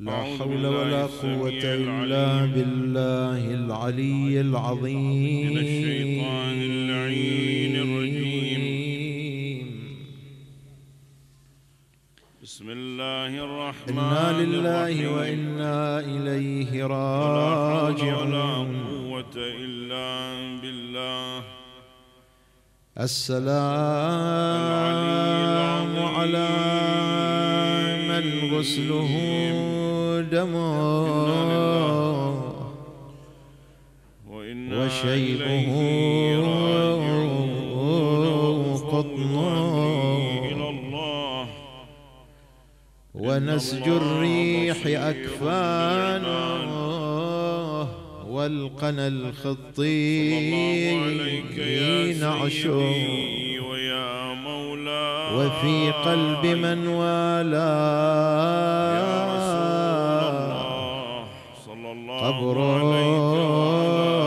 لا حول ولا قوة إلا بالله العلي العظيم. من الشيطان اللعين الرجيم. بسم الله الرحمن إنا لله وإنا إليه حول ولا راجعون. قوة إلا بالله. السلام على من غسله وإنا وشيبه الله. ونسج الريح أكفانه وألقنا الخطي نعشه وفي قلب من يا عليك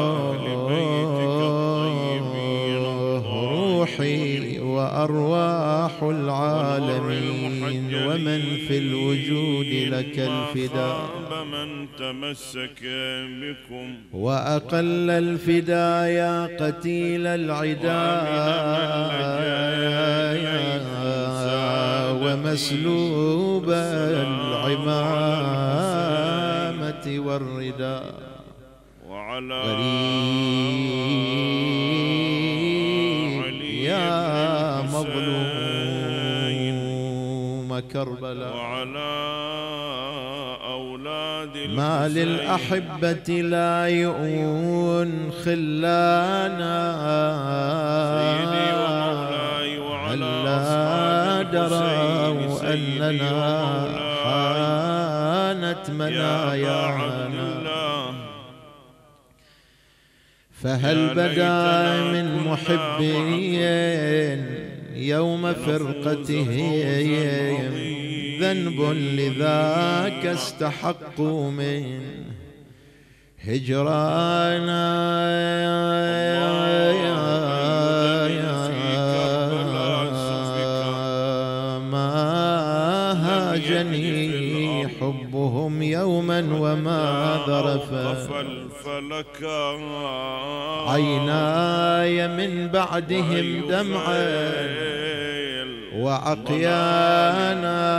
بيتك الطيبين. الطاهرين روحي وأرواح العالمين ومن في الوجود لك الفداء. من تمسك بكم. وأقل الفدا يا قتيل العدا ومسلوب العمامة والرداء. وعلى غريب يا مظلوم كربلاء. وعلى أولاد ما للأحبة لا يؤون خلانا. سيدي ومولاي وعلى أصحاب دروا أننا ومولاي حانت يا أبا عبد منايانا. الله فهل بدا من محبين يوم فرقته ذنب لذاك استحقوا من هجرانا يوما وما ذرفا غفل فلك عيناي من بعدهم دمعا وعقيانا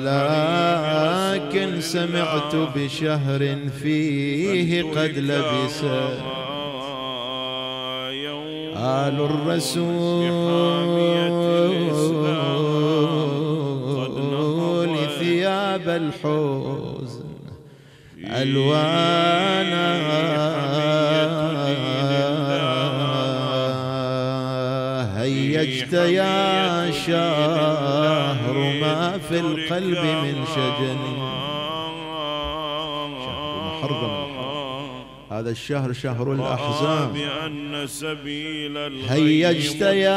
لكن سمعت بشهر فيه قد لبس. آل الرسول. ثياب الحزن ألوانا هيجت يا شهر ما في القلب من شجن. هذا الشهر شهر الأحزان. بأن سبيل هيجت يا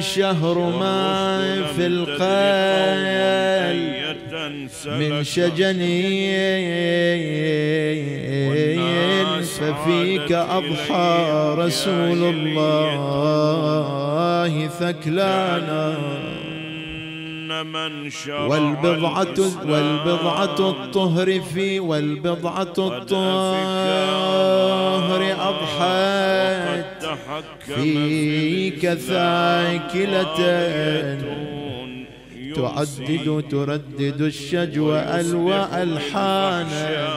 شهر ما في القلب من شجن ففيك أضحى رسول الله ثكلانا. من شرع والبضعة والبضعة الطهر في والبضعة الطهر أضحت في ثاكلة الإسلام تعدد تردد الشجو ألوى ألحانا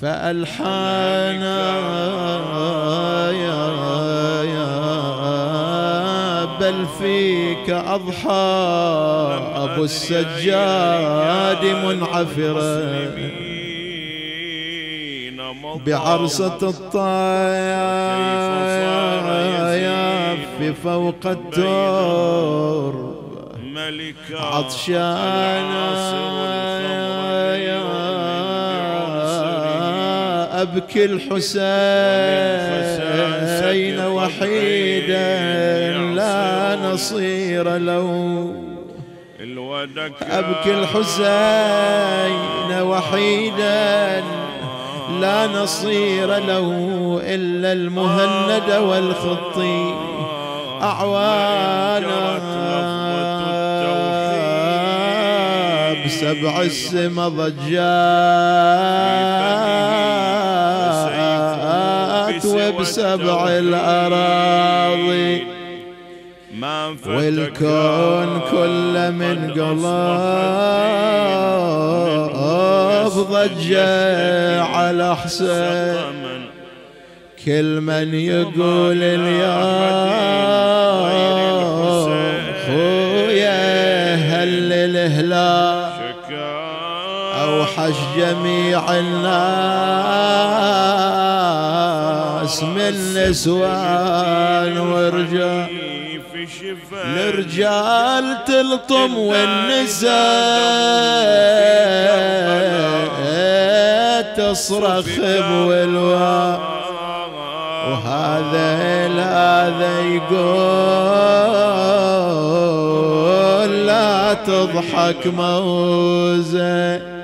فألحانا يا بل فيك أضحى. أبو السجاد منعفرا بعرصة الطايا في فوق الترب ملك عطشانا يا أبكي الحسين وحيدا لا نصير له الودك أبكي الحسين وحيدا لا نصير له إلا المهند والخطي أعوانا بسبع السما ضجات وبسبع الأراضي. والكون كله من قلب ضجة على حسين كل من يقول اليوم خويا هل الهلال شكا أوحش جميع الناس؟ من نسوان ورجال في شفاء الرجال تلطم والنساء تصرخ بولوان وهذا هذا يقول لا تضحك موزة.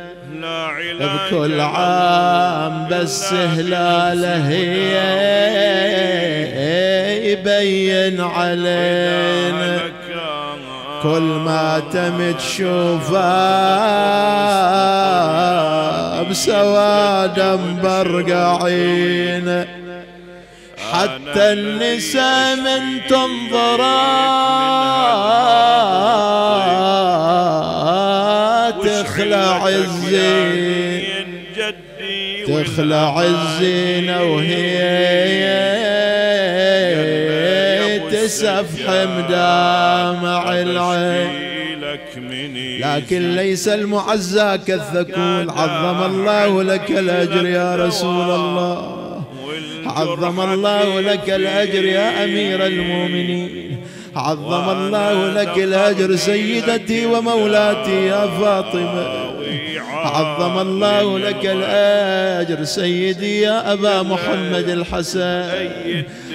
بكل عام بس هلالة هي. يبين علينا. كل ما تم تشوفه بسواد مبرقعين حتى النساء من تنظرها تخلع الزين. تخلع الزينة وهي تسفح مدامع العين. لكن ليس المعزى كالثكون عظم الله لك الأجر يا رسول الله. عظم الله لك الأجر يا أمير المؤمنين. عظم الله لك الأجر سيدتي ومولاتي يا فاطمة. عظم الله لك الأجر سيدي يا أبا محمد الحسن.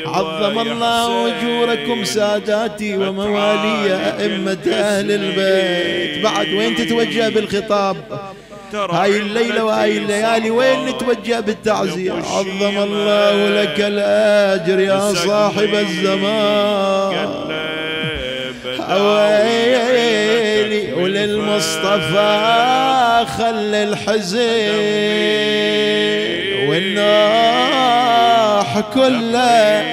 عظم الله أجوركم ساداتي وموالي أئمة أهل البيت. بعد وين تتوجه بالخطاب؟ هاي الليلة وهاي الليالي وين نتوجه بالتعزية؟ عظم الله لك الأجر يا صاحب الزمان. ويلي وللمصطفى خل الحزين. والناح كله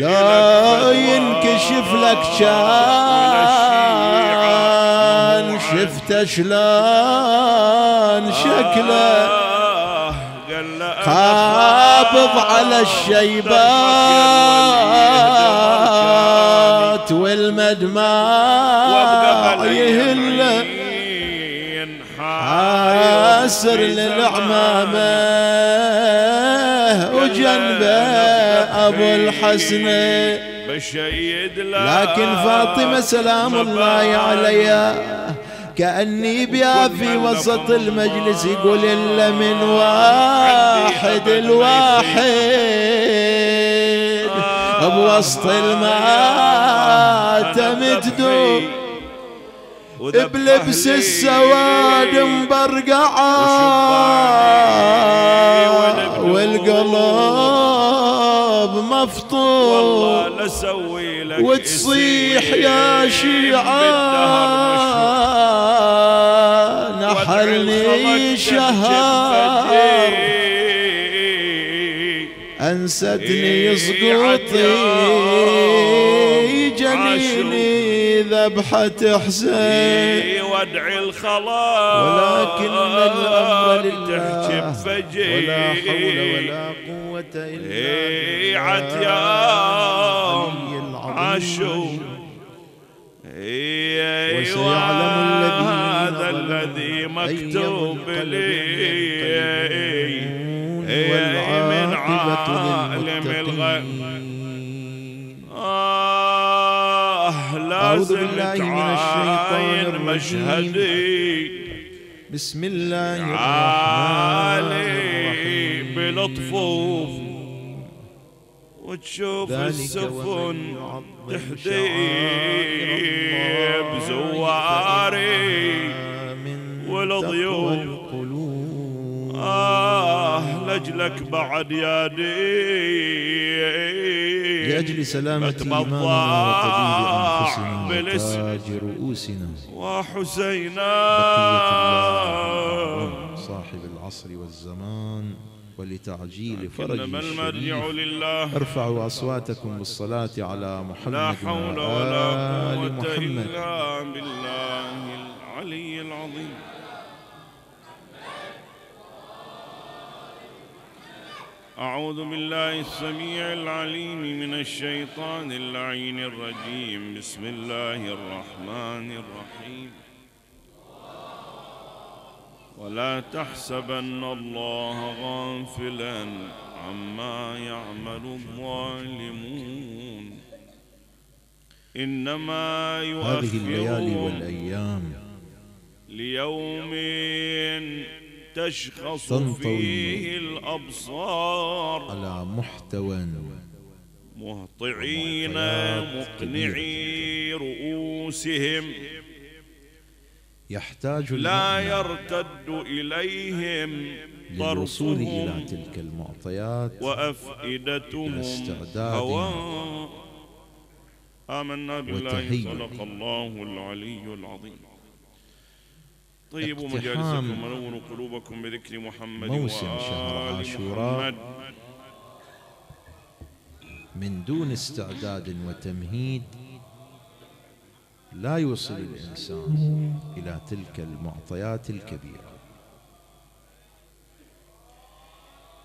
لا ينكشف لك كان شفت شلون شكله. قابض على الشيبات والمدمع يهل. حاسر للعمامة. وجنبه أبو الحسن. بشيد لكن فاطمة سلام الله عليها. كأني بها في وسط المجلس يقول إلا من واحد الواحد. بوسط الماتم تدور بلبس السواد مبرقعة. والقلب مفطور. وتصيح يا شيعة. نحلني شهر أنستني سقوطي جنيني ذبحة حسين. وادعي الخلاص ولكن تحكي لله. ولا حول ولا قوة إلا إيه بالله. عت يا العلي العظيم. عاشور إيه وسيعلم الذين هذا الذي مكتوب لي. من عالم الغيب. آه لازم تعاين. مشهدي. بسم الله الرحمن عالي الرحيم. بلطفه وتشوف السفن تحدي بزواري. القلوب آه لجلك بعد يا دي لأجل سلامة إيماننا بالاسم وتاج رؤوسنا. وحسينا. صاحب العصر والزمان ولتعجيل إنما المرجع لله. ارفعوا أصواتكم بالصلاة على محمد لا حول ولا قوة إلا بالله. أعوذ بالله السميع العليم من الشيطان اللعين الرجيم. بسم الله الرحمن الرحيم. ولا تحسبن الله غافلا عما يعمل الظالمون. إنما هذه الليالي والأيام. ليوم تشخص فيه الأبصار. على محتوى مهطعين مقنعي رؤوسهم. يحتاج لا يرتد إليهم للوصول إلى تلك المعطيات وأفئدتهم هواء آمنا بالله. صدق الله العلي العظيم. طيبوا مجالسكم ونوروا قلوبكم بذكر محمد موسم شهر عاشوراء من دون استعداد وتمهيد لا يوصل الإنسان إلى تلك المعطيات الكبيرة.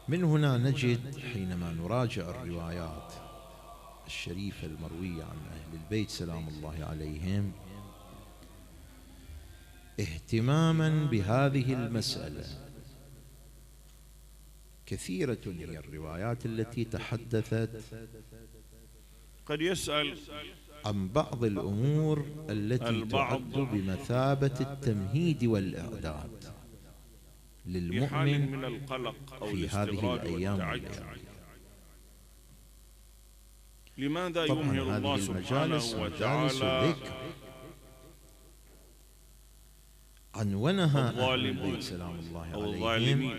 من هنا نجد حينما نراجع الروايات الشريفة المروية عن أهل البيت سلام الله عليهم اهتماما بهذه المسألة. كثيرة هي الروايات التي تحدثت قد يسأل عن بعض الأمور التي البعض تعد بمثابة التمهيد والإعداد للمؤمن من القلق أو في هذه الأيام. لماذا يمهل الله سبحانه وتعالى الذكر. عنونها الظالمون سلام الله أو الظالمين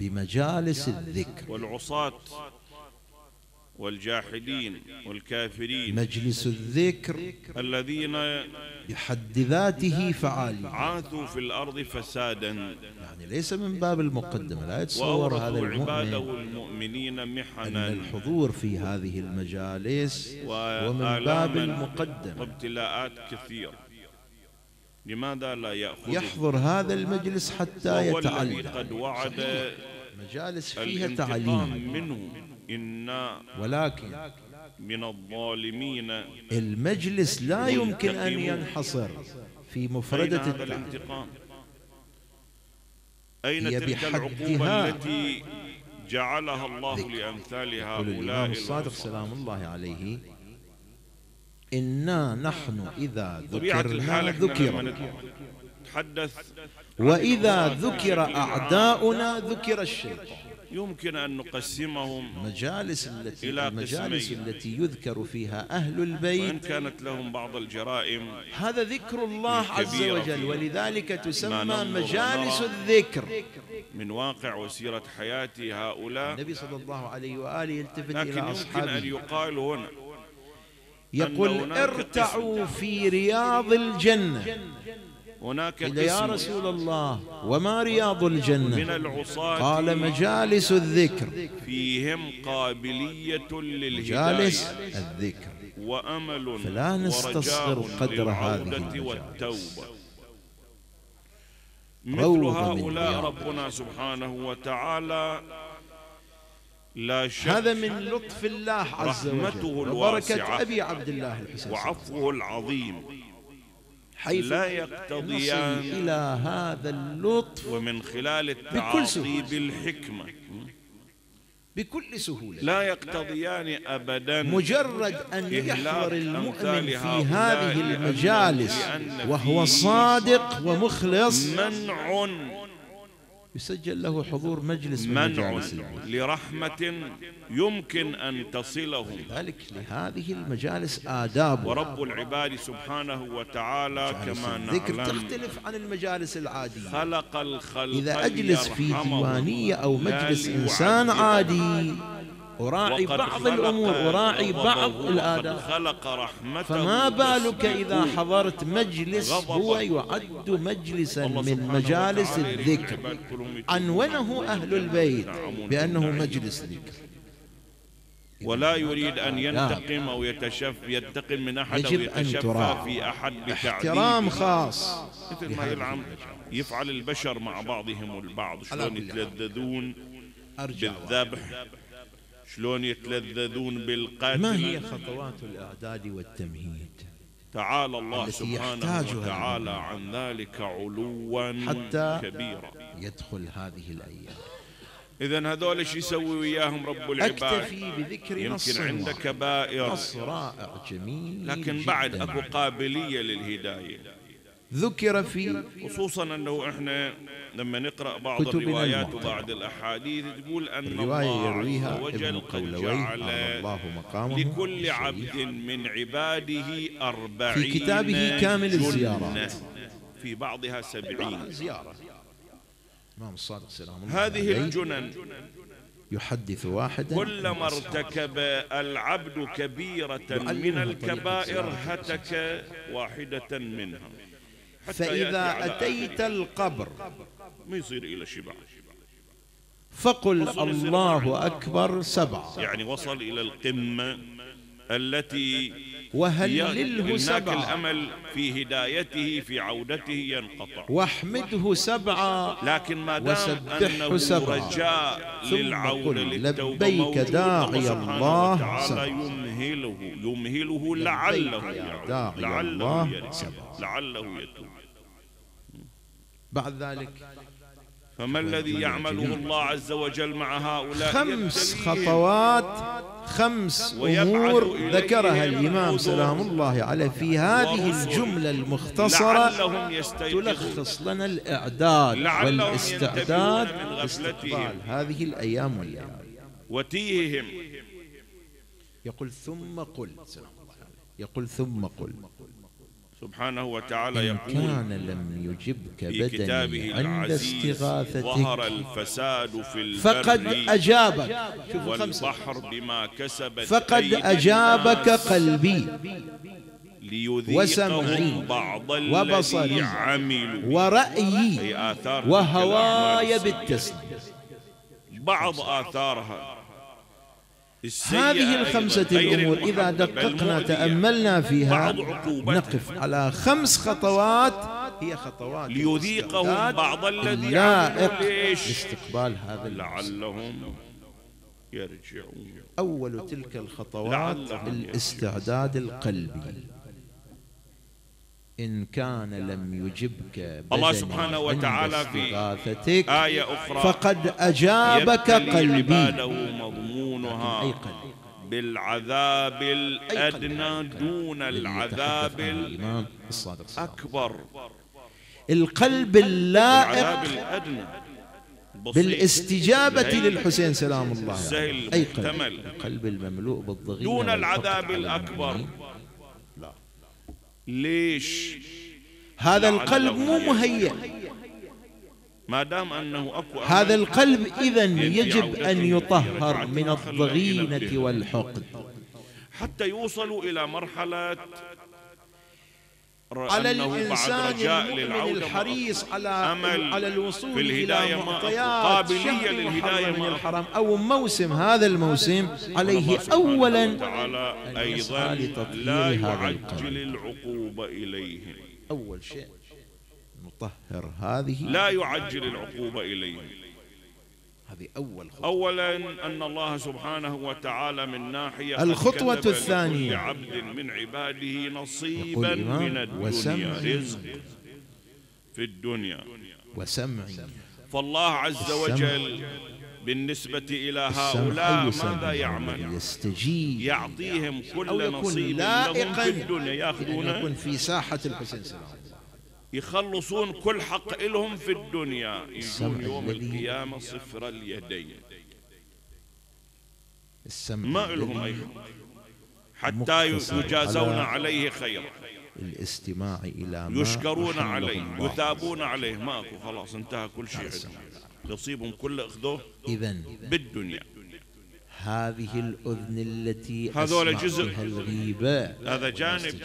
بمجالس الذكر. والعصاة والجاحدين والكافرين مجلس الذكر الذين بحد ذاته فعالية. عاثوا في الأرض فسادا. يعني ليس من باب المقدمة لا يتصور هذا عباده المؤمن المؤمنين أن محنا الحضور في هذه المجالس هو من باب المقدمة. وابتلاءات كثيرة. لماذا لا يأخذ يحضر هذا المجلس حتى يتعلم قد وعد مجالس فيها تعليم منه إن ولكن من الظالمين المجلس لا يمكن أن. ينحصر في مفردة الانتقام أين هي تلك العقوبة التي جعلها الله. لأمثال هؤلاء الإمام الصادق. سلام الله عليه إنا نحن إذا ذكرنا ذكر. نتحدث. وإذا ذكر أعداؤنا ذكر الشيطان. يمكن أن نقسمهم مجالس التي إلى المجالس قسمين. التي يذكر فيها أهل وإن البيت كانت لهم بعض الجرائم هذا ذكر الله عز وجل. ولذلك تسمى مجالس. الذكر. من واقع وسيرة حياة هؤلاء. النبي صلى الله عليه وآله يلتفت لكن إلى يمكن أن أصحابه. يقال هنا يقول ارتعوا في رياض الجنة. هناك قيل يا رسول الله وما رياض من الجنة العصاة قال مجالس الذكر. فيهم قابلية مجالس للهداية الذكر. وأمل فلا نستصغر قدر هذه. والتوبة. مثل من هؤلاء ربنا سبحانه وتعالى لا شك هذا من لطف الله عز رحمته وجل الواسعة وبركة أبي عبد الله الحسين وعفوه العظيم. حيث لا يقتضيان إلى هذا اللطف ومن خلال. التعاطي بالحكمة. بكل سهولة. لا يقتضيان أبدا مجرد أن يحضر المؤمن في هذه المجالس وهو صادق ومخلص. منع يسجل له حضور مجلس من منع لرحمة يمكن أن تصلهم. ذلك لهذه المجالس آداب. ورب العباد سبحانه وتعالى كما الذكر نعلم تختلف عن المجالس العادية. خلق الخلق إذا أجلس في ديوانية أو مجلس إنسان. عادي أراعي وقد بعض الأمور غضبه، بعض الآداب خلق رحمته فما بالك إذا. حضرت مجلس. هو يعد مجلسا من مجالس الذكر. عنونه أهل البيت بأنه. مجلس ذكر ولا يريد أن. ينتقم أو يتشف ينتقم من أحد أو يجب أن يتشفى في أحد احترام خاص مثل ما. يفعل البشر مع بعضهم البعض شلون. يتلذذون بالذبح شلون يتلذذون بالقتل ما هي خطوات الإعداد والتمهيد تعالى الله سبحانه وتعالى. عن ذلك علوا حتى كبيرا يدخل هذه الأيام إذا هذول إيش يسوي وياهم رب العباد أكتفي بذكر نص يمكن عنده واحد. كبائر نص رائع جميل لكن بعد جداً. اكو قابلية للهداية ذكر في خصوصا أنه إحنا لما نقرأ بعض الروايات. وبعض الأحاديث تقول أن الرواية الله يرويها وجل قد جعل الله مقامه لكل. عبد من عباده أربعين في كتابه كامل. الزيارات. في بعضها سبعين زيارة الإمام الصادق سلام الله هذه الجنن يحدث واحدا كلما. ارتكب العبد كبيرة من الكبائر هتك واحدة منها فإذا أتيت القبر. ما يصير إلى شبع فقل الله أكبر سبعة يعني وصل إلى القمة التي وهلله سبعة الأمل في هدايته في عودته ينقطع واحمده سبعة لكن ما دام وسبحه أنه سبعا. رجاء للعودة للتوبة لبيك. داعي الله سبعا. يمهله يمهله لعله يعود لعله سبعا. لعله يتوب بعد ذلك فما الذي يعمله الله عز وجل مع هؤلاء؟ خمس خطوات خمس أمور ذكرها الإمام سلام الله عليه في هذه الجملة المختصرة. تلخص لنا الإعداد لعلهم والإستعداد لاستقبال غفلتهم. هذه الأيام والليالي وتيههم. يقول ثم قل سلام الله عليه. يقل ثم قل. سبحانه وتعالى إن يقول كان لم يجبك في كتابه بدني عند العزيز ظهر استغاثتك الفساد في البر فقد أجابك. والبحر بما كسبت فقد أجابك قلبي. ليذيقهم وسمعي بعض وبصري عملوا. ورأيي وهواي. بالتسليم. بعض آثارها. هذه الخمسة الأمور. إذا دققنا. تأملنا فيها. نقف على خمس خطوات. هي خطوات ليذيقهم بعض الذي ليش؟ لاستقبال هذا لعلهم يرجعون. أول تلك الخطوات الاستعداد القلبي. إن كان لم يجبك الله سبحانه وتعالى في آية أخرى فقد أجابك قلبي. مضمونها بالعذاب الأدنى دون العذاب الأكبر. القلب اللائق. بالاستجابة. للحسين سلام الله عليه. أي قلب. القلب المملوء بالضغينة دون العذاب الأكبر. ليش هذا القلب مو. مهيأ ما دام أنه أكو أمل هذا القلب إذا يجب أن يطهر من الضغينة. والحقد حتى يوصلوا إلى مرحلة على الإنسان المؤمن الحريص على أمل على الوصول إلى. معطيات قابلية شهر للهداية أكو. الحرم أو موسم هذا الموسم عليه أولا أيضا لا يعجل. العقوبة إليهم أول شيء نطهر هذه لا يعجل العقوبة إليهم هذه أول خطوة. أولا أن الله سبحانه وتعالى من ناحية الخطوة الثانية. عبد من عباده نصيبا من الدنيا. رزق في الدنيا. وسمعي. فالله عز وجل بالنسبة إلى هؤلاء ماذا يعمل؟ يستجيب. يعطيهم كل نصيب لهم في الدنيا. بأن ياخذونه يكون في ساحة الحسين سلام. يخلصون كل حق لهم في الدنيا. يجون يوم القيامة صفر اليدين. السمع ما لهم أي حق حتى يجازون عليه خيرا. الاستماع إلى ما يشكرون عليه. يثابون عليه. ماكو خلاص انتهى كل شيء. نصيبهم كله اخذوه إذا بالدنيا. هذه الأذن التي هذول جزء. الغيبة هذا جانب.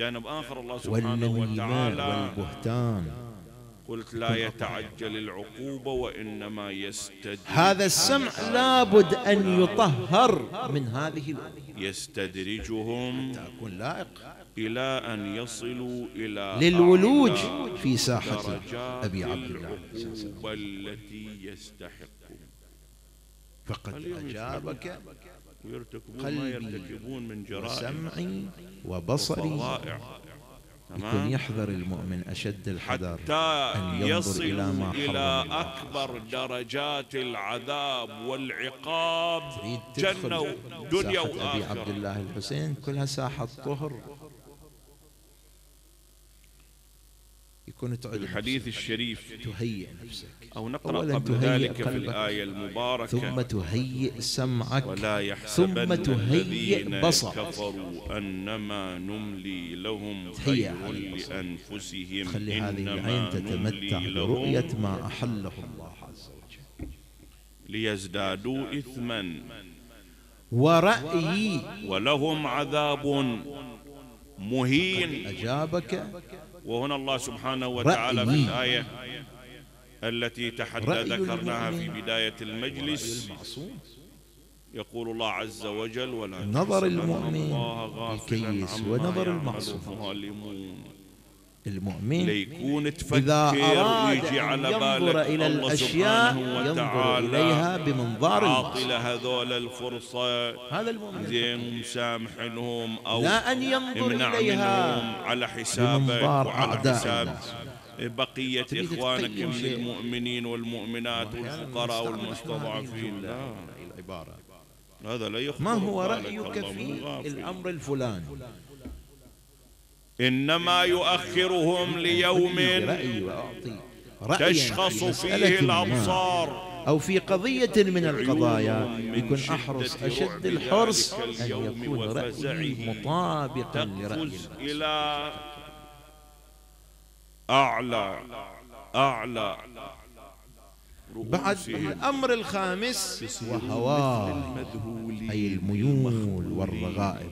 جانب آخر الله سبحانه وتعالى والبهتان. قلت لا يتعجل العقوبة وإنما يستدرج هذا السمع لابد أن يطهر من هذه يستدرجهم تكون لائق. إلى أن يصلوا إلى للولوج في ساحة أبي عبد الله العقوبة التي يستحقون. فقد أجابك ويرتكبون ما يرتكبون من جرائم وسمعي وبصري يكون يحذر المؤمن أشد الحذر حتى أن ينظر يصلوا إلى ما إلى أكبر درجات العذاب والعقاب جنة تدخل دنيا ساحة أبي عبد وآخرة. الله الحسين كلها ساحة طهر. يكون تعد الحديث نفسك، الشريف. تهيئ نفسك. أو نقرأ أولاً قبل تهيئ ذلك في. الآية ثم المباركة تهيئ سمعك ولا ثم تهيئ الذين بصرك كفروا أنما نملي لهم خير. لأنفسهم خلي هذه العين تتمتع برؤية ما أحله الله عز وجل ليزدادوا إثما ورأيي ولهم عذاب مهين أجابك وهنا الله سبحانه وتعالى في. الآية التي تحدى ذكرناها في. بداية المجلس يقول الله عز وجل ولا نظر المؤمن الكيس ونظر المعصوم. المؤمن ليكون إذا تفكر أراد ويجي أن على ينظر إلى الأشياء ينظر إليها بمنظار عاطل هذول الفرصة هذا المؤمن زين ومسامحنهم أو لا أن ينظر إليها على حسابك وعلى حساب. بقية إخوانك من. المؤمنين والمؤمنات والفقراء والمستضعفين. لا. العبارة. هذا لا ما هو رأيك في. الأمر الفلاني؟ إنما يؤخرهم ليوم تشخص فيه الأبصار. أو في قضية من القضايا يكون أحرص أشد الحرص أن يكون رأيي مطابقا لرأي إلى أعلى أعلى. بعد الأمر الخامس وهواه المذهولين أي الميول والرغائب.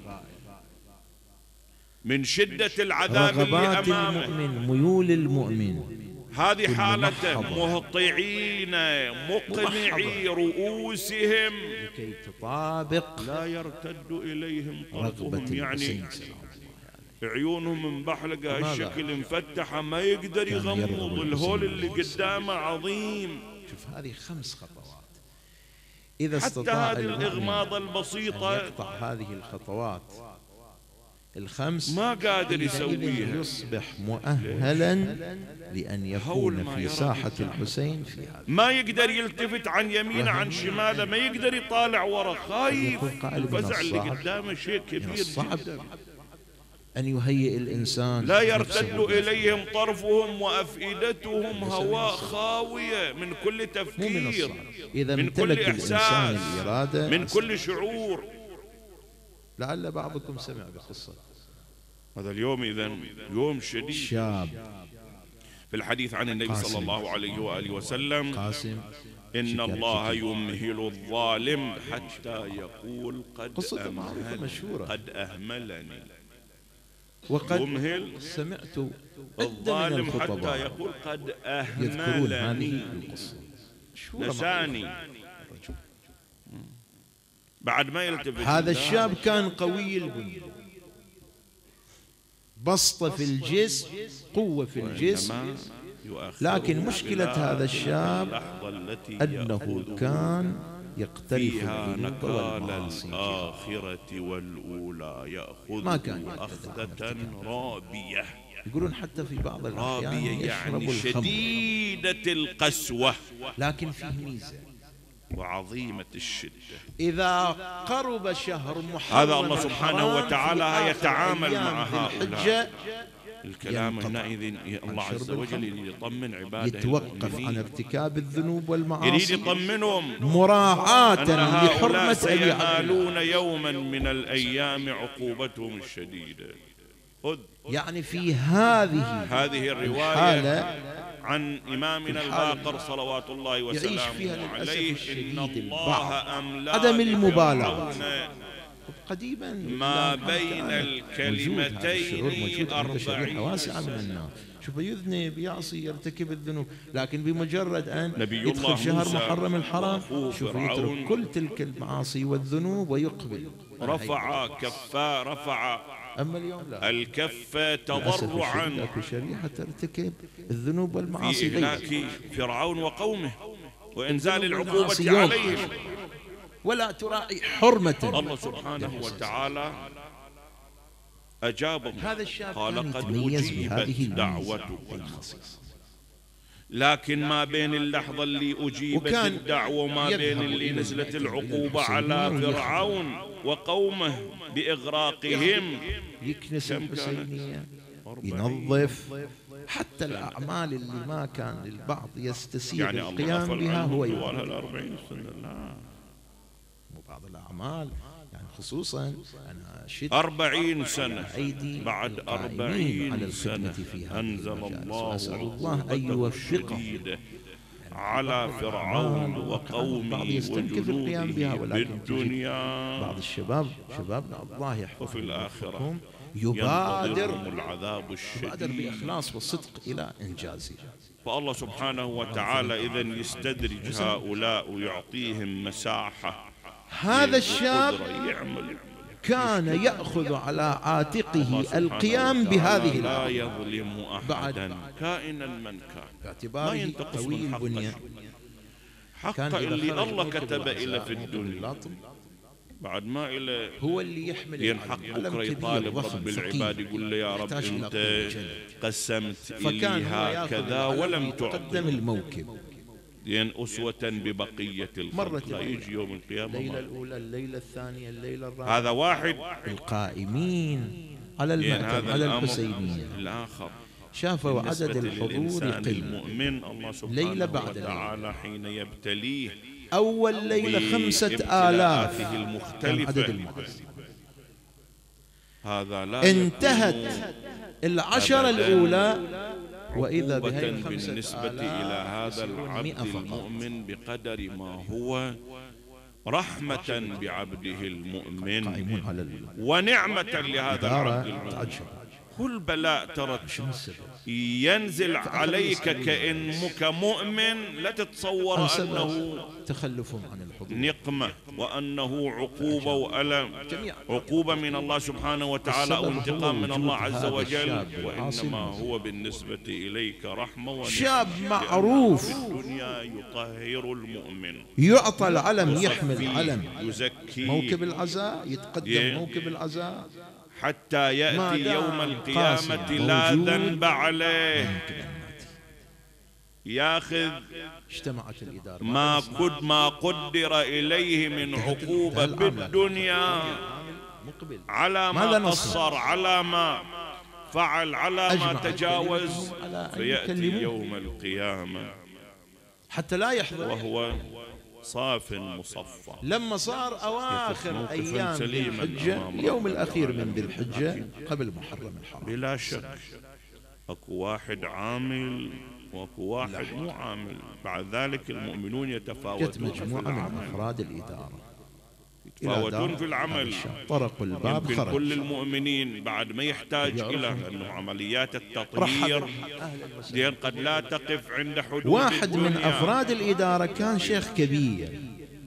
من شدة العذاب اللي رغبات أمامه المؤمن ميول المؤمن. هذه حالته. مهطعين مقنعي رؤوسهم. لكي تطابق لا يرتد إليهم طرفهم يعني عيونهم مبحلقة؟ هالشكل مفتحة ما يقدر يغمض. الهول اللي قدامه عظيم. شوف هذه خمس خطوات. إذا حتى استطاع هذه المؤمن الإغماضة البسيطة. يقطع هذه الخطوات. الخمس ما قادر يسويها. يصبح مؤهلا لأن يكون في ساحة. الحسين في هذا. ما يقدر يلتفت عن يمينه عن شماله. ما يقدر يطالع ورا. خايف. الفزع اللي. قدامه شيء كبير جدا. أن يهيئ الإنسان لا يرتد إليهم طرفهم وأفئدتهم هواء خاوية من كل تفكير إذا من كل إحساس الإرادة من كل شعور. لعل بعضكم سمع بقصة. هذا اليوم إذا يوم شديد. شاب. في الحديث عن النبي صلى. الله عليه وآله وسلم قاسم. إن الله. يمهل الظالم حتى يقول قد قصة معروفة مشهورة. قد أهملني. وقد يمهل سمعت الظالم حتى يقول قد أهملني. نساني. بعد ما يلتفت هذا. الشاب كان قوي البنية. بسطة في الجسم قوة في الجسم. لكن مشكلة هذا الشاب أنه كان يقترف فيها نكال الآخرة والأولى يأخذه ما كان أخذة رابية. يقولون حتى في بعض الأحيان يعني الخمر. شديدة القسوة. لكن فيه ميزة. وعظيمة الشدة. إذا قرب شهر محرم هذا الله سبحانه وتعالى يتعامل مع هؤلاء. الكلام إذن الله عز وجل. يطمن عباده يتوقف عن. ارتكاب الذنوب يريد والمعاصي يطمنهم مراعاة لحرمة سينالون يوما من الأيام عقوبتهم الشديدة خذ يعني في هذه هذه الرواية عن إمامنا الباقر صلوات الله يعيش فيها وسلامه للأسف عليه إن الله البعض. أملا عدم المبالغة. قديما ما بين الكلمتين أربعين واسعة من الناس شوف يذنب يعصي يرتكب الذنوب. لكن بمجرد أن نبي الله يدخل شهر موسى محرم الحرام شوف يترك كل تلك المعاصي والذنوب ويقبل. رفع كفا رفع. أما اليوم لا. الكف تضرعا. أكو شريحة ترتكب الذنوب في والمعاصي إهلاك فرعون وقومه وإنزال العقوبة. عليهم. ولا تراعي حرمة. الله سبحانه وتعالى أجابهم. هذا الشاب قال قد أجيبت الخصيصة لكن ما بين اللحظة اللي أجيبت وكان الدعوة وما بين اللي نزلت العقوبة على. فرعون وقومه بإغراقهم. يكنس؟ الحسينية. ينظف. حتى الأعمال اللي ما كان للبعض يستسيغ يعني القيام بها هو يقوم الأربعين سنة. لا. وبعض الأعمال يعني خصوصا أنا شدت أربعين سنة. أيدي بعد أربعين على سنة. في هذه أنزل. الله وأسأل الله أن يوفقه. الشديدة على فرعون وقومه وجنوده بالدنيا. بعض الشباب شبابنا الله يحفظهم وفي الآخرة يبادر العذاب يبادر الشديد بإخلاص وصدق إلى إنجازه فالله سبحانه وتعالى إذا يستدرج هؤلاء ويعطيهم مساحة. هذا الشاب كان يأخذ على عاتقه القيام بهذه لا يظلم أحدا كائنا من كان. ما ينتقص من حقه حق اللي الله كتب إلى في الدنيا. بعد ما إلى هو اللي يحمل ينحق بكرة يطالب رب. العباد يقول له يا رب أنت. قسمت لي هكذا ولم تعطي الموكب. لأن أسوة ببقية الخلق مرت لا. يجي يوم القيامة الليلة. الأولى الليلة الثانية الليلة الرابعة. هذا واحد. القائمين على المأتم على الحسينية الآخر. شافوا عدد الحضور يقل المؤمن الله سبحانه ليلة بعد وتعالى حين يبتليه أول ليلة خمسة آلاف. المختلفة عدد المؤمنين هذا لا انتهت العشرة الأولى. وإذا بهي بالنسبة إلى هذا العبد المؤمن بقدر ما هو رحمة بعبده المؤمن. ونعمة لهذا العبد المؤمن. كل بلاء ترى؟ ينزل عليك كأنك مؤمن. لا تتصور أنه تخلفهم عن الحضور. نقمة وأنه عقوبة وألم. عقوبة من الله سبحانه وتعالى أو انتقام من الله عز وجل. وإنما. هو بالنسبة إليك رحمة ونعمة. شاب معروف. في الدنيا يطهر المؤمن. يعطى العلم يحمل يصفيه، علم يزكيه موكب العزاء يتقدم موكب العزاء. حتى يأتي يوم القيامة لا ذنب عليه. ياخذ اجتمعت الإدارة ما قد ما قدر إليه من عقوبة. بالدنيا على ما؟ قصر على ما فعل على ما تجاوز فيأتي. يوم القيامة حتى لا يحضر وهو صاف مصفى. لما صار أواخر أيام الحجة اليوم الأخير من. ذي الحجة قبل محرم الحرام. بلا شك. أكو واحد عامل وأكو واحد مو عامل. بعد ذلك المؤمنون جت يتفاوتون. في مجموعة من أفراد الإدارة. إلى دار في العمل. طرقوا الباب خرج كل المؤمنين بعد ما يحتاج. إلى انه عمليات التطهير لأن قد لا تقف عند حدود واحد من. أفراد الإدارة كان شيخ كبير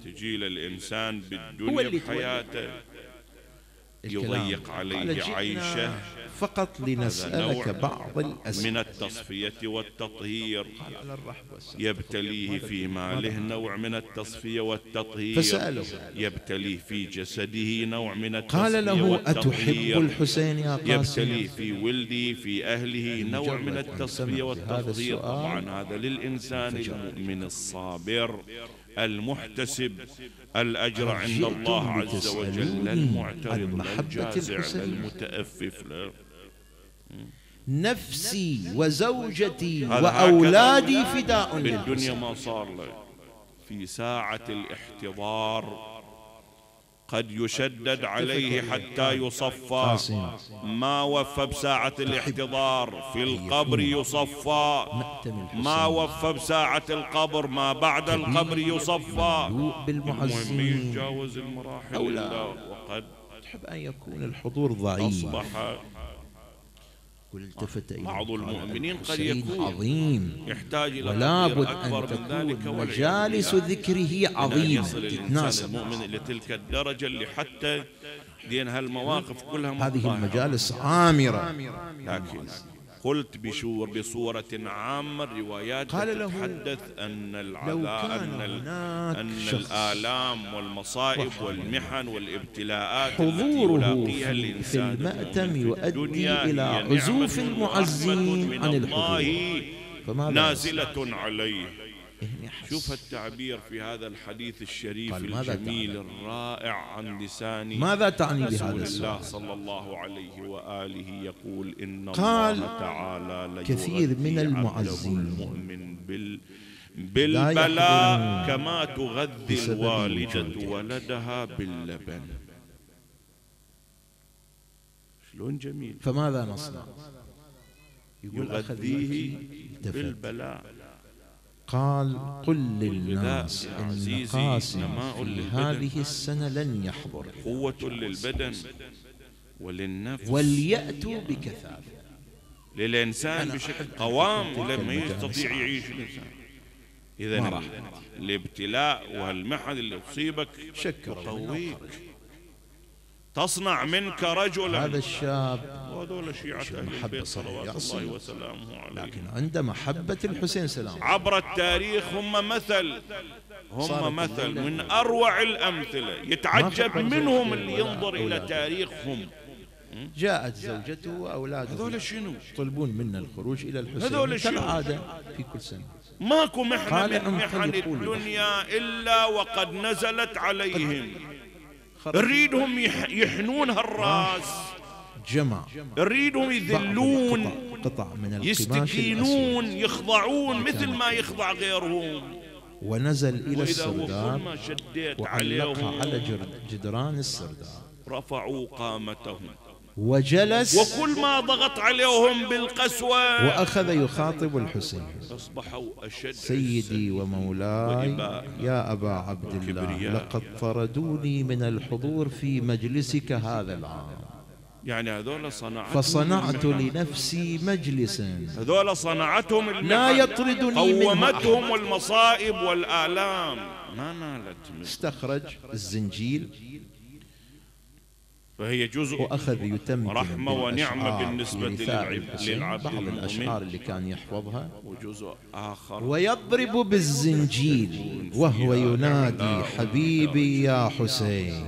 تجي للانسان هو بالدنيا بحياته. يضيق عليه عيشه فقط لنسألك بعض الأسئلة. من التصفية والتطهير. يبتليه في ماله نوع من التصفية والتطهير. فسأله. يبتليه في جسده نوع من التصفية قال له أتحب الحسين يا قاسم؟ يبتليه في ولده في أهله نوع من التصفية والتطهير. طبعا هذا للإنسان المؤمن الصابر المحتسب الأجر عند الله عز وجل المعترض الحسين. المتأفف لا نفسي وزوجتي وأولادي فداء. بالدنيا ما صار له. في ساعة الاحتضار قد يشدد عليه حتى يصفى. ما وفى بساعة الاحتضار في القبر يصفى. ما وفى بساعة القبر ما بعد القبر يصفى. المهم يتجاوز المراحل أو لا. إلا وقد تحب أن يكون الحضور ضعيف. أصبح قل التفت إلى بعض المؤمنين قد يكون عظيم يحتاج إلى ولا بد أن تكون مجالس. ذكره عظيمة تتناسب المؤمن إلى تلك الدرجة اللي حتى دين هالمواقف كلها هذه. المجالس عامرة لكن قلت بشور بصورة عامة الروايات قال له تتحدث أن لو العذاب أن, أن الآلام والمصائب والمحن والابتلاءات حضوره في, في المأتم يؤدي إلى عزوف المعزين عن الحضور نازلة عليه؟ شوف التعبير في هذا الحديث الشريف الجميل الرائع عن لسان ماذا تعني رسول بهذا الله السؤال؟ صلى الله عليه وآله يقول إن قال الله تعالى كثير من المعزين. المؤمن بال لا بالبلاء كما تغذي الوالدة. ولدها باللبن. شلون جميل؟ فماذا نصنع؟ يقول يغذيه بالبلاء. قال قل للناس إن قاسم في. هذه السنة لن يحضر قوة للبدن وللنفس وليأتوا بكثافة. للإنسان بشكل قوام لما. يستطيع يعيش الإنسان. إذا الابتلاء والمحن اللي تصيبك شكر يقويك تصنع منك رجلا. هذا الشاب وهذول شيعة أهل البيت صلوات. الله وسلامه عليه. لكن عند محبة الحسين سلام. عبر التاريخ هم مثل. هم مثل. من أروع الأمثلة. يتعجب منهم اللي ينظر إلى. تاريخهم. جاءت زوجته وأولاده هذول شنو؟ يطلبون منا الخروج إلى الحسين. هذول شنو؟ كالعادة في كل سنة. ماكو محنة من محن الدنيا إلا وقد نزلت عليهم. نريدهم يح- يحنون هالراس. جمع. نريدهم يذلون. القطع- قطع من يستكينون يخضعون مثل ما يخضع غيرهم. ونزل إلى السرداب. وعلقها على جدران السرداب. رفعوا قامتهم. وجلس وكل ما ضغط عليهم بالقسوة وأخذ يخاطب الحسين. أصبحوا أشد سيدي ومولاي يا أبا عبد الله. لقد طردوني من الحضور في مجلسك هذا العام. يعني هذول صنعتهم فصنعت. لنفسي مجلسا. هذول صنعتهم لا يطردني قومتهم المصائب والآلام. ما نالت استخرج الزنجيل فهي جزء وأخذ يتمتم رحمة ونعمة بالنسبة للعبد بعض. الأشعار اللي كان يحفظها. وجزء آخر. ويضرب بالزنجيل وهو ينادي حبيبي يا حسين.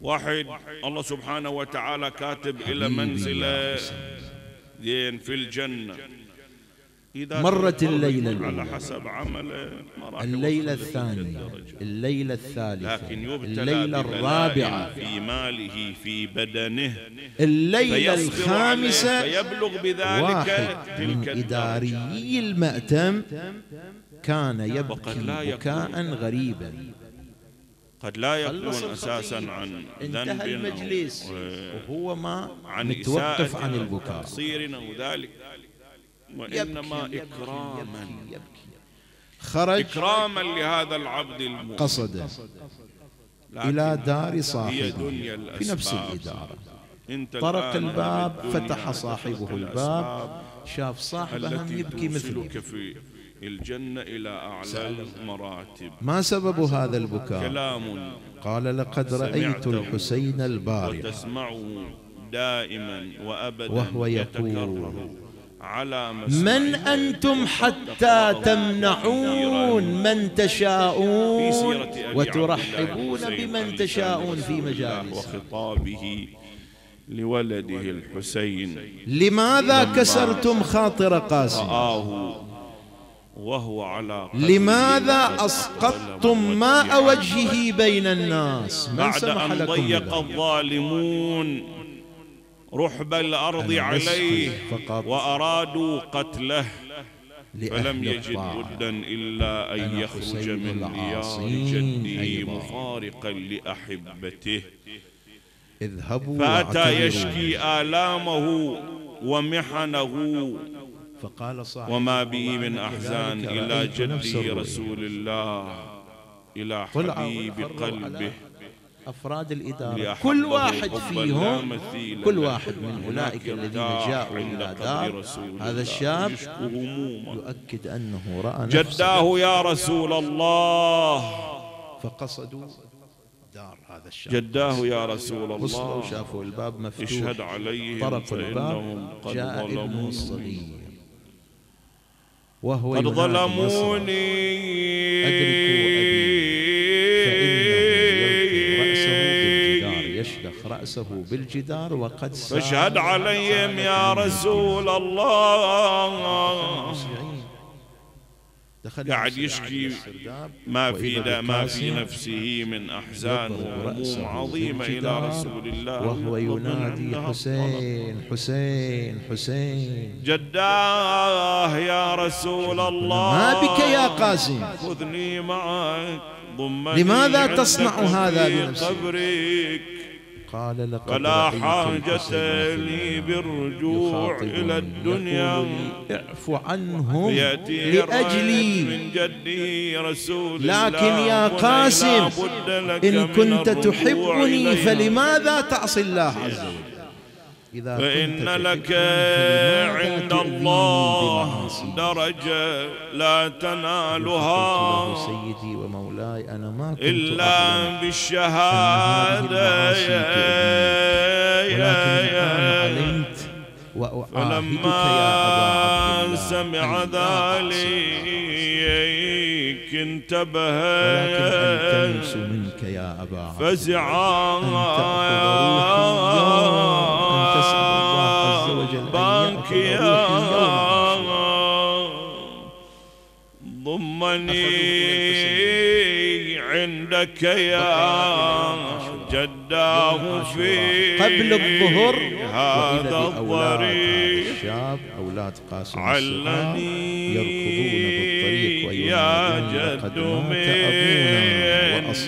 واحد الله سبحانه وتعالى كاتب إلى. زين في الجنة. إذا مرت الليلة على. حسب عمله الليلة الثانية. الليلة الثالثة. لكن يبتلى الليلة الرابعة. في ماله في بدنه. الليلة الخامسة. فيبلغ بذلك واحد. من إداريي المأتم كان يبكي. بكاء غريبا. قد لا يكون الخطيب. عن ذنب المجلس. و- وهو ما عن متوقف عن البكاء. ذلك. وإنما إكراما. خرج إكراما لهذا العبد المؤمن. قصد لكن إلى دار صاحبه في نفس. الإدارة. طرق الباب فتح صاحبه الباب شاف صاحبه يبكي مثله. الجنة إلى أعلى المراتب. ما سبب هذا البكاء؟ كلام. قال لقد رأيت الحسين البارحة. وتسمعه دائما وأبدا وهو يقول من أنتم حتى تمنعون من تشاءون وترحبون بمن تشاءون في مجالس. وخطابه لولده الحسين. لماذا كسرتم خاطر قاسم؟ رآه وهو على لماذا أسقطتم ماء وجهه بين الناس؟ من بعد أن ضيق الظالمون. رحب الأرض عليه فقط وأرادوا قتله فلم يجد. بدا إلا أن يخرج من ديار جده. مفارقا لأحبته اذهبوا فأتى. يشكي آلامه ومحنه فقال صاحب وما به من أحزان إلى الرؤيا. رسول الله إلى حبيب قلبه أفراد الإدارة. كل واحد فيهم كل. واحد من أولئك الذين جاءوا إلى دار. هذا الشاب يؤكد أنه رأى نفسه جداه يا رسول الله. فقصدوا دار هذا الشاب. جداه يا رسول وصلوا الله شافوا الباب مفتوح. اشهد عليهم طرقوا الباب. جاء ابنه الصغير وهو قد ظلموني. رأسه بالجدار وقد سار فاشهد عليهم يا رسول الله. قاعد يشكي ما في ما في نفسه من أحزان وهموم عظيمة إلى رسول الله. وهو ينادي حسين حسين حسين. جداه يا رسول الله. ما بك يا قاسم. خذني معك ضمني لماذا تصنع هذا بنفسك؟ قبرك؟ قال لقد فلا حاجة لي بالرجوع إلى الدنيا. اعف عنهم لأجلي. من جدي رسول لكن يا قاسم إن كنت تحبني. فلماذا تعصي الله عز وجل؟ إذا فإن لك عند الله؟ درجة لا تنالها. له سيدي ومولاي أنا ما كنت إلا بالشهادة. ولكن علمت وأعاهدك يا أبا سمع ذلك انتبه. ولكن منك يا أبا فزعا. ضمني عندك يا جداه في قبل الظهر. هذا الضريح الشاب أولاد قاسم علني يركضون بالطريق يا جد من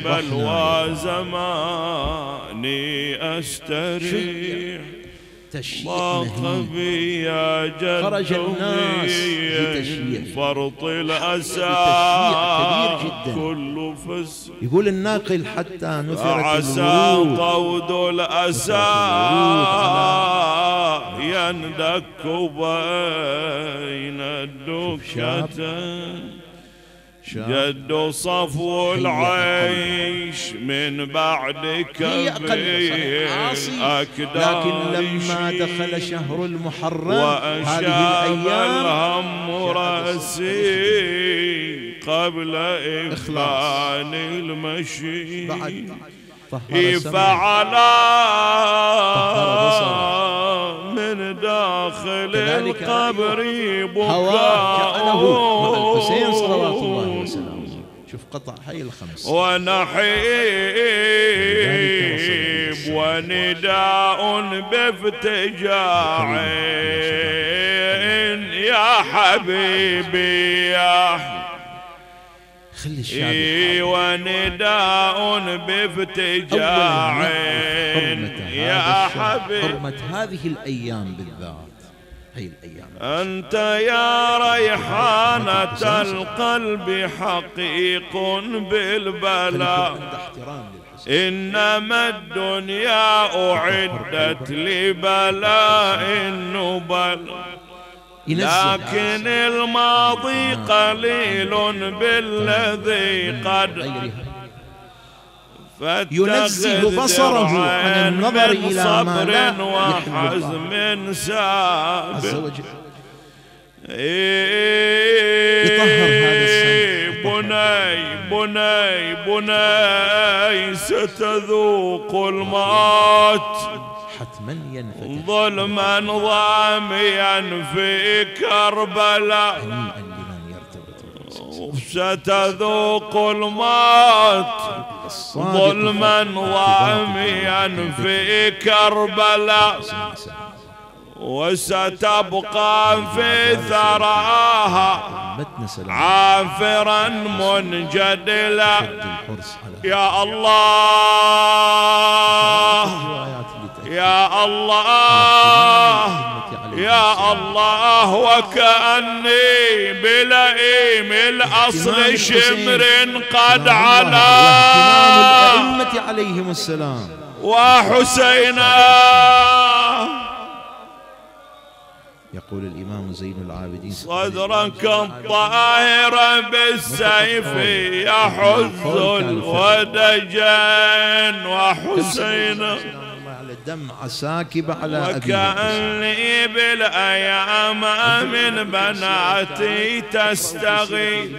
بلوى. زماني أستريح. تشييع مهين. خرج الناس لتشييعه. فرط الأسى. لتشييع كبير جدا. كل فس. يقول الناقل حتى نثرت عسى طود الأسى. يندك بين الدكتين جد صفو العيش من أقل صحيح عاصي. لكن لما دخل شهر المحرم هذه الأيام. الهم رأسي قبل إفعال المشي. بعد. بصره. من داخل القبر هواه جعله مع الحسين صلوات الله بكاء قطع هاي الخمس. ونحيب ونداء بافتجاع يا حبيبي يا خلي الشعب. ونداء بافتجاع يا حبيبي حرمة هذه الأيام بالذات. هي الأيام أنت يا ريحانة القلب حقيق بالبلاء. إنما الدنيا أعدت لبلاء النبل. لكن الماضي قليل بالذي قد ينزه بصره عن النظر إلى ما لا يحب الله. عز وجل. يطهر هذا السمع. بني بني بني ستذوق الموت. حتما ينفتح ظلما ضاميا في كربلاء. ستذوق الموت. ظلما ضاميا في كربلاء. وستبقى في ثراها عافرا منجدلا. يا الله يا الله يا الله وكأني بلئيم الأصل شمر قد واهتمام علا. الأئمة عليهم السلام. وحسينا يقول الإمام زين العابدين صدرك الطاهر بالسيف يحز الودجان على دمعة ساكبة على أبي الحسين. وكأني بالأيام من بناتي تستغي.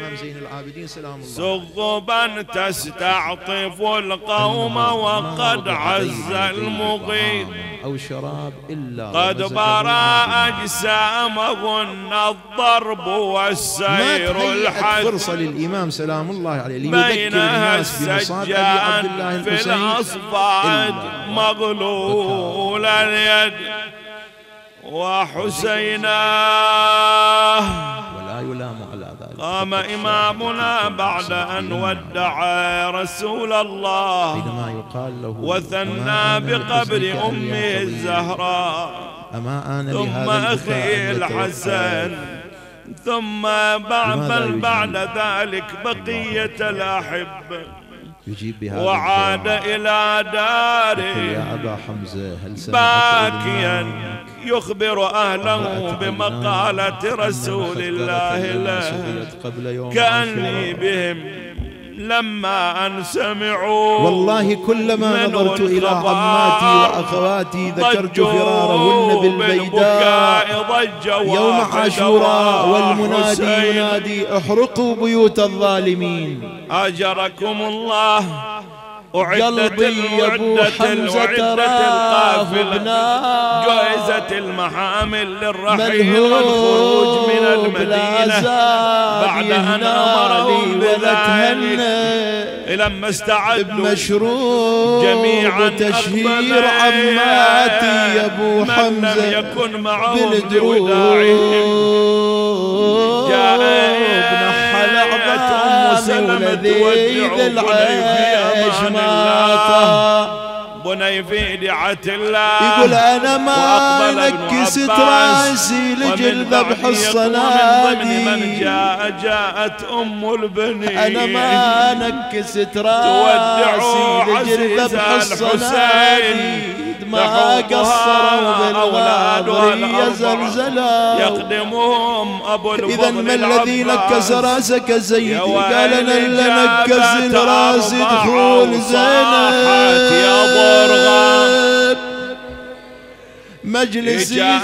سغبا تستعطف القوم وقد عز المغيث أو شراب إلا قد بالماء. أجسامهن الضرب والسير الحث فرصة للإمام سلام الله عليه ليذكر الناس بمصاب أبي عبد الله في الحسين الأصفاد إلا مغلول اليد وحسيناه ولا يلام على ذلك قام إمامنا بعد أن. ودع رسول الله حينما يقال له وثنى بقبر أمه؟ الزهراء أما آن ثم أخي؟ الحسن ثم بعد؟ بعد ذلك بقية الأحبة يجيب بهذا وعاد. إلى داره يا أبا حمزة هل باكيا يخبر أهله بمقالة رسول الله له كأني. بهم لما أن سمعوا والله كلما نظرت إلى عماتي وأخواتي ذكرت فرارهن بالبيداء. يوم عاشوراء والمنادي. ينادي احرقوا بيوت الظالمين. أجركم الله. أعدت قلبي يا أبو الوعدة حمزة الوعدة راه القافلة. جائزة المحامل للرحيل والخروج من المدينة. بعد أن أمرهم بذلك. لما استعدوا. بمشروب جميعا وتشهير أقبل عماتي يا أبو من حمزة لم يكن معهم بالدروب. لوداعهم بنحل أم عظام سلمة تودع العيش ما بني في دعة الله. يقول أنا ما نكست رأسي ومن لجل بعد ذبح يقول من من جاء جاءت أم البنين. أنا ما نكست رأسي لجل عزيز ذبح الحسين. الصنادي ما قصروا بالغاضرية زلزلا يقدمهم أبو إذا ما الذي. نكس رأسك سيدي قال أنا اللي نكس أربعة دخول وصاحت يا. زينب مجلس يزيد يا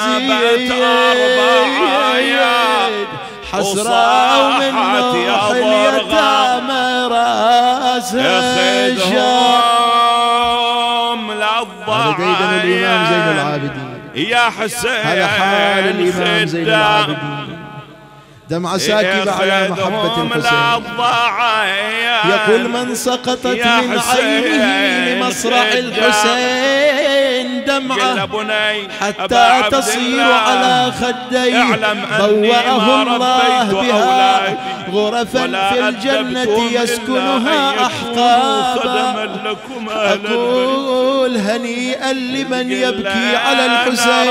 حسرة ومن نوح. اليتامى هذا ديدن الإمام زين العابدين. يا حسين. هذا حال الإمام زين. العابدين. دمعة ساكبة على محبة الحسين. يقول من سقطت من عينه لمصرع. الحسين. أبا حتى تصير. على خديه بوأه الله بها غرفا في الجنة يسكنها أحقابا. أقول هنيئا لمن يبكي على الحسين.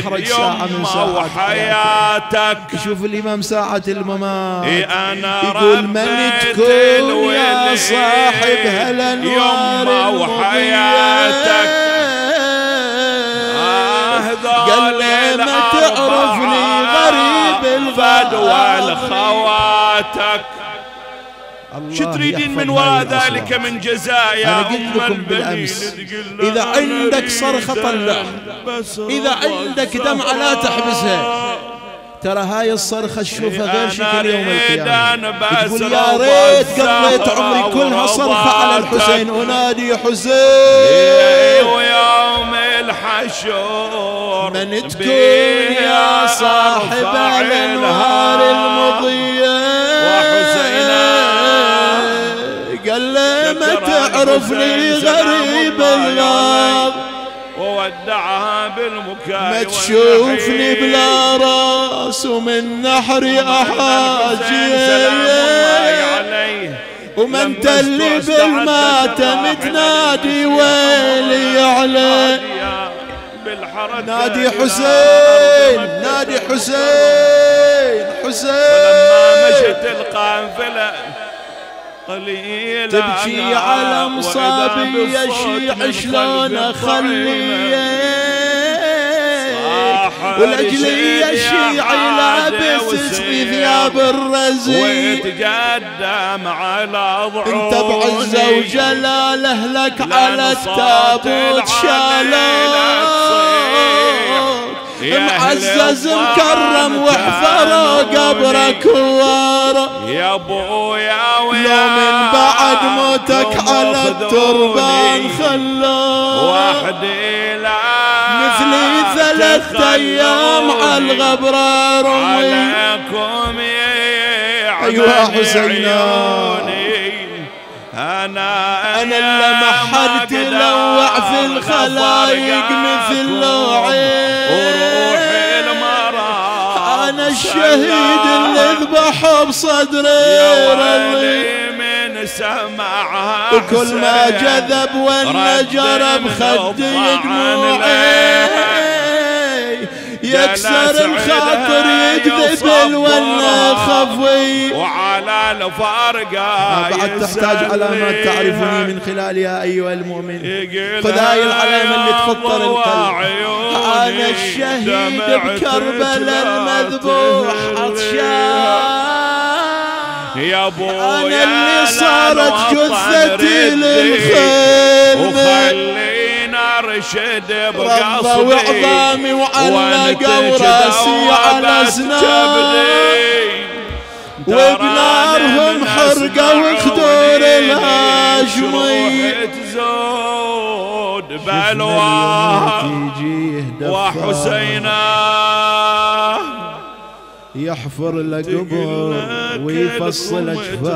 أحرج ساعة من ساعات وحياتك شوف الإمام ساعة الممات. إي أنا يقول من تكون يا صاحب هالأنوار يما وحياتك. قال ما تعرفني غريب فدوى الفضل خواتك شو تريدين من وراء ذلك. من جزاء يا أنا قلت أم لكم بالأمس، إذا عندك صرخة طلع. إذا عندك دمعة لا تحبسها. ترى هاي الصرخة تشوفها غير شكل يوم القيامة. تقول يا ريت قضيت عمري كلها صرخة على الحسين. أنادي حسين. ويوم الحشور. من تكون يا صاحب الأنوار المضية. وحسينا قال له ما تعرفني غريب الغاب تشوفني بلا رأس ومن نحري أحاجي. وما أنت اللي بالماتم تنادي ويلي عليه نادي حسين نادي حسين حسين ولما مشت القافله قليلا تبكي على مصابي يا شيع شلون أخليه؟ والاجلي يا شيعي لابس ثياب الرزي ويتقدم على ضعون انت بعزة وجلاله لك على التابوت شالوك معزز مكرم وحفره قبرك ورا يا أبويا ويا من بعد موتك على التربان خلاك وحدي لا مثلي ثلاث أيام على الغبره رمي. عليكم يا أيها حسينا. أنا أنا اللي ما حد تلوع في الخلايق مثل لوعي وروحي أنا الشهيد اللي ذبح بصدري. سمعها وكل ما جذب والنجر بخدي دموعي يكسر الخاطر يجذب الولا خفي وعلى الفارقة بعد تحتاج علامات تعرفني من خلالها أيها المؤمن. خذ هاي العلامة اللي تفطر القلب. أنا الشهيد بكربلاء المذبوح عطشان يا أبو أنا اللي صارت جثتي للخيل. وخلينا ارشد بقصدي. وعظامي وعلقة وراسي على زناد وبنارهم حرقة وخدور الهاشمي بلوى. وحسينا يحفر لقبر ويفصل اجفاف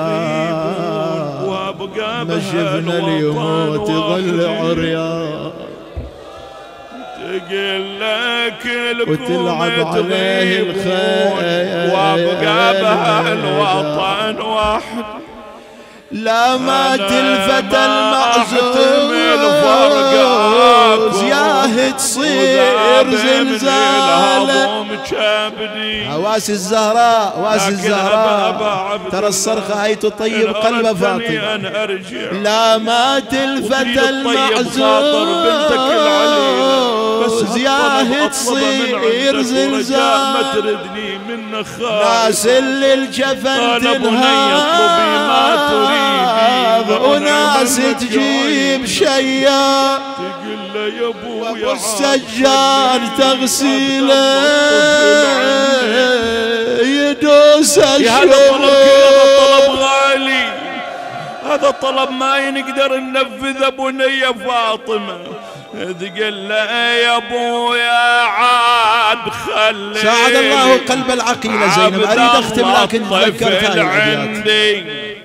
نشفنا اليموت يظل عريان. تقل لك وتلعب عليه الخيل وأبقى بهالوطن وحد لا مات الفتى المعزوز. ياه تصير زلزال. هواس الزهراء واس الزهراء. ترى الصرخة هاي تطيب قلب فاطمة. لا مات الفتى المعزوز ياه تصير زلزال ما تردني من ناس اللي الجفن تنهاب وناس تجيب شيا تقول له يا أبو ابو السجار تغسيله. يدوس هذا طلب غالي. هذا الطلب ما ينقدر ننفذه بنية فاطمة. تقول له يا أبويا عاد خلي ساعد الله قلب العقيلة زينب. أريد أختم لكن تذكرت عندي.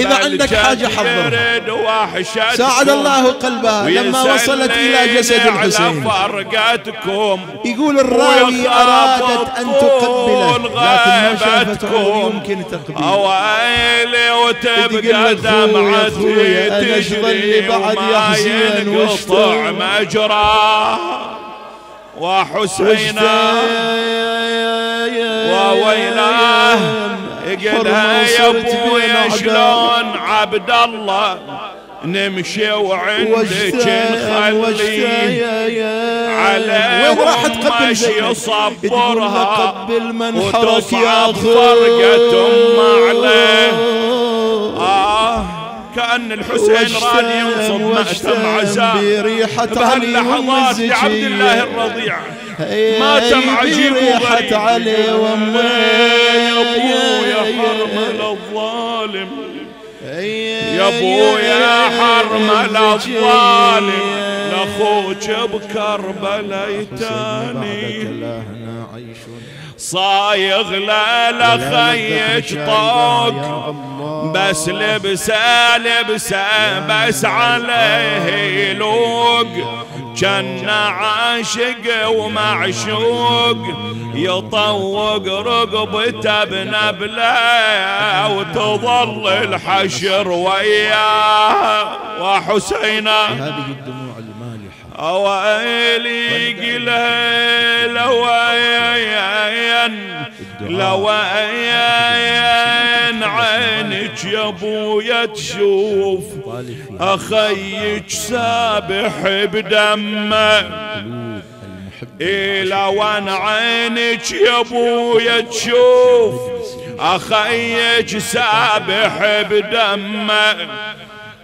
إذا عندك حاجة حضرها. ساعد الله قلبها لما وصلت إلى جسد الحسين. يقول الراوي أرادت أن تقبله لكن ما شافته يمكن تقبيله أويلي وتبقى دمعتي بعد يحزن واشطع مجراه. وحسينا وويلاه يقلها يا أبويا شلون عبد الله نمشي وعندك نخلي عليه وين راح تقبل ماشي صبرها قبل من حرك يا فرقة ام عليه. آه كأن الحسين راد ينصب مأتم عزاء. بهاللحظات يا عبد الله الرضيع. ماتم عجيب ريحة علي وامي يا يا حرمل الظالم يا ابو يا حرمل الظالم لاخوك بكربلاء يتاني صايغ لا خيج طوق بس لبسه لبسه بس عليه لوق. كان عاشق ومعشوق يطوق رقبته بنبله وتظل الحشر وياه. وحسينا هذه الدموع المالحة ويلي قلها لوين لوين عينك يا ابويا تشوف أخيك سابح بدمه. إلى وان عينك يا ابويا تشوف أخيك سابح بدمه.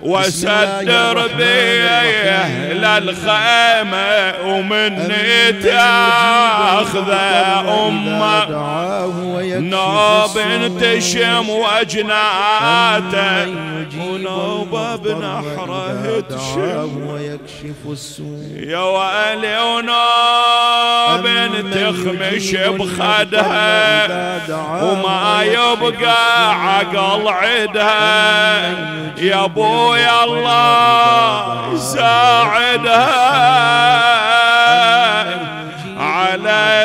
وسدر بيه للخيمة ومني تاخذ أمة نوب تشم وجناته ونوب بنحره تشم. يا ويلي ونوب تخمش بخدها وما يبقى عقل عدها يا أبو يا الله ساعدها.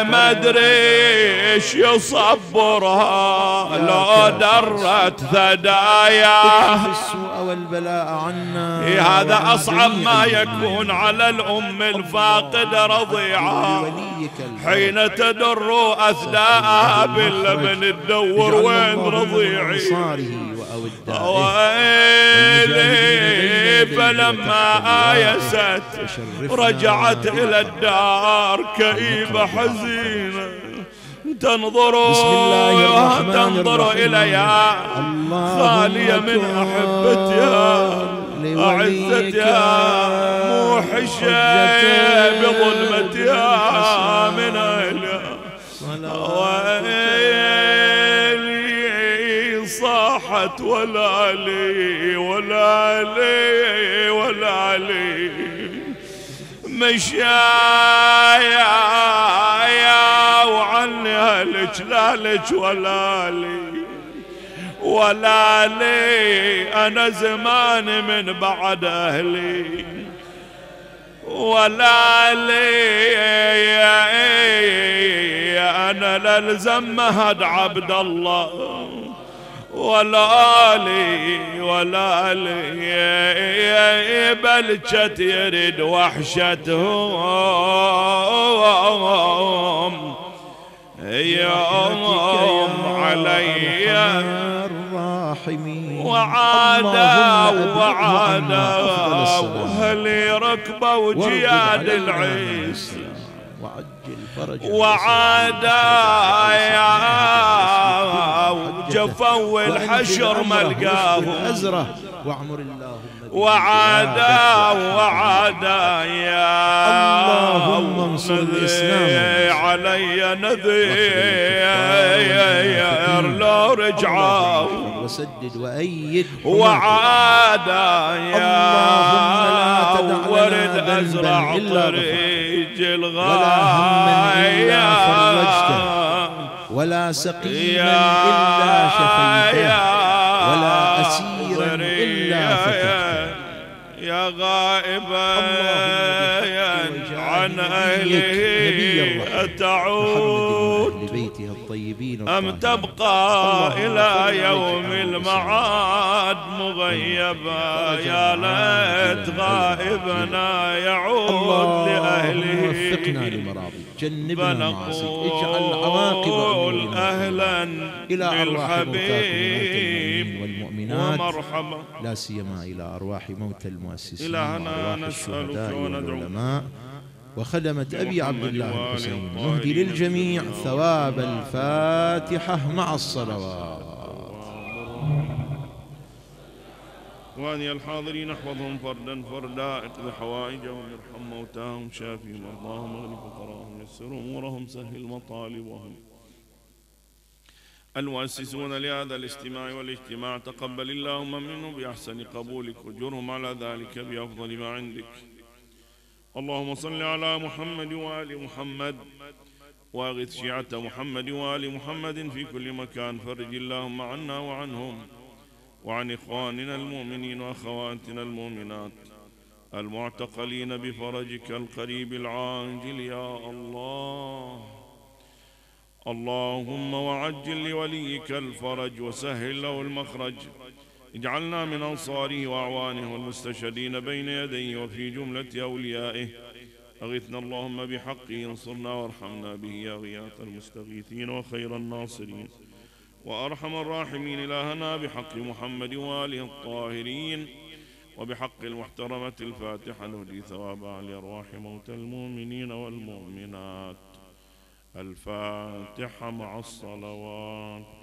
على مدري إيش يصبرها. لو درت ثدايا السوء والبلاء عنا. إيه هذا أصعب ما يكون على الأم الفاقدة رضيعها حين تدر أثناءها باللبن تدور وين رضيعي؟ ويلي فلما آيست رجعت إلى الدار كئيبة حزينة تنظر بسم الله الرحمن تنظر إليها خالية من أحبتها أعزتها موحشة بظلمتها من أهلها ويلي صاحت ولا لي ولا لي ولا لي مشايا يا وعني هلك لا لك ولا لي ولا لي أنا زمان من بعد أهلي. ولا لي أنا للزم هد عبد الله. ولا لي ولا لي بلشت يرد وحشتهم. يوم علي. وعادا وعادا وهل ركبوا جياد العيس وعادا يا جفوا الحشر ملقاهم. أزره وعمر الله وعادا وعادا. يا اللهم انصر الإسلام. علي نذير لو رجعوا وسدد وأيد وعادا يا ورد أزرع طريق الغاية. فرجته. ولا سقيما إلا شفيته. ولا أسيرا إلا فتحته. غائبا عن أهله أتعود لبيته الطيبين أم تبقى إلى يوم المعاد مغيبا. يا ليت غائبنا يعود لأهله وفقنا لمراضيك جنبنا معاصيك اجعل عواقب أمورنا أهلا إلى أرواح موتاكم بالحبيب. والمؤمنات ومرحبا لا سيما إلى أرواح موتى المؤسسين وأرواح نسألك الشهداء وندعو. والعلماء. وخدمة أبي عبد الله الحسين نهدي للجميع ثواب الفاتحة مع الصلوات. وأني الحاضرين أحفظهم فردا فردا اقض حوائجهم ارحم موتاهم شافي مرضاهم أغني فقراهم يسر امورهم سهل مطالبهم. المؤسسون لهذا الاجتماع والاجتماع. تقبل اللهم منه بأحسن قبولك وجرهم على ذلك بأفضل ما عندك. اللهم صل على محمد وآل محمد. واغث شيعة محمد وآل محمد في كل مكان. فرج اللهم عنا وعنهم وعن إخواننا المؤمنين وأخواتنا المؤمنات المعتقلين بفرجك القريب العاجل يا الله. اللهم وعجل لوليك الفرج وسهل له المخرج. اجعلنا من أنصاره وأعوانه والمستشهدين بين يديه وفي جملة أوليائه. أغثنا اللهم بحقه انصرنا وارحمنا به يا غياث المستغيثين وخير الناصرين. وأرحم الراحمين إلهنا بحق محمد وآله الطاهرين. وبحق المحترمة الفاتحة نهدي ثواب على أرواح موتى المؤمنين والمؤمنات. الفاتحة مع الصلوات.